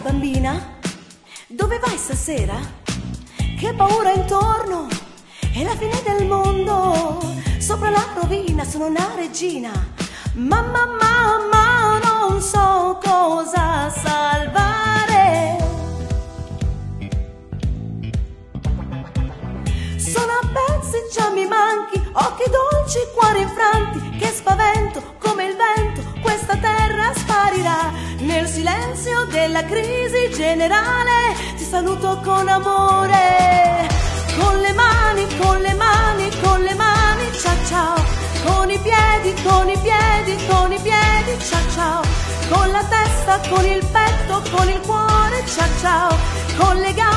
bambina? Dove vai stasera? Che paura intorno! È la fine del mondo! Sopra la rovina sono una regina! Mamma, mamma, non so cosa salvare! Sono a pezzi, già mi manchi, occhi dolci, cuori infranti, che spavento silenzio della crisi generale ti saluto con amore. Con le mani, con le mani, con le mani, ciao ciao. Con i piedi, con i piedi, con i piedi, ciao ciao. Con la testa, con il petto, con il cuore, ciao ciao. Con le gambe